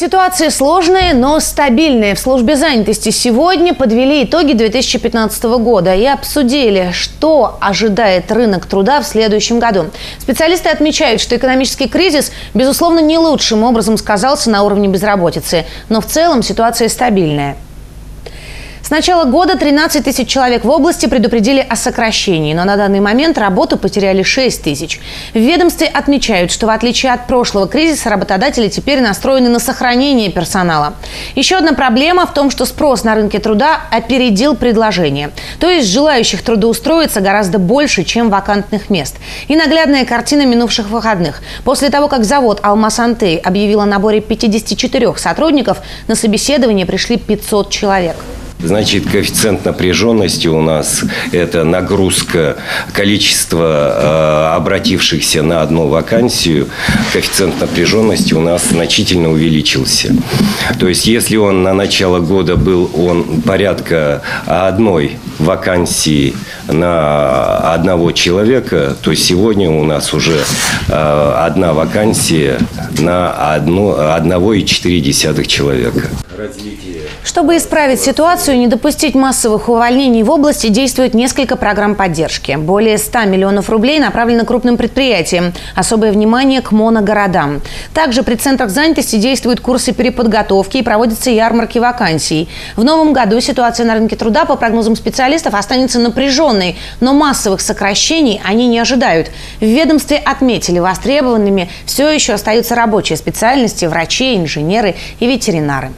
Ситуация сложная, но стабильная. В службе занятости сегодня подвели итоги 2015 года и обсудили, что ожидает рынок труда в следующем году. Специалисты отмечают, что экономический кризис, безусловно, не лучшим образом сказался на уровне безработицы, но в целом ситуация стабильная. С начала года 13 тысяч человек в области предупредили о сокращении, но на данный момент работу потеряли 6 тысяч. В ведомстве отмечают, что в отличие от прошлого кризиса работодатели теперь настроены на сохранение персонала. Еще одна проблема в том, что спрос на рынке труда опередил предложение. То есть желающих трудоустроиться гораздо больше, чем вакантных мест. И наглядная картина минувших выходных. После того, как завод «Алмаз-Антей» объявил о наборе 54 сотрудников, на собеседование пришли 500 человек. Значит, коэффициент напряженности у нас – это нагрузка количества э, обратившихся на одну вакансию. Коэффициент напряженности у нас значительно увеличился. То есть, если он на начало года был он порядка одной вакансии на одного человека, то сегодня у нас уже э, одна вакансия на четыре десятых человека. Чтобы исправить ситуацию и не допустить массовых увольнений в области, действует несколько программ поддержки. Более 100 миллионов рублей направлено крупным предприятиям. Особое внимание к моногородам. Также при центрах занятости действуют курсы переподготовки и проводятся ярмарки вакансий. В новом году ситуация на рынке труда, по прогнозам специалистов, останется напряженной, но массовых сокращений они не ожидают. В ведомстве отметили, востребованными все еще остаются рабочие специальности, врачи, инженеры и ветеринары.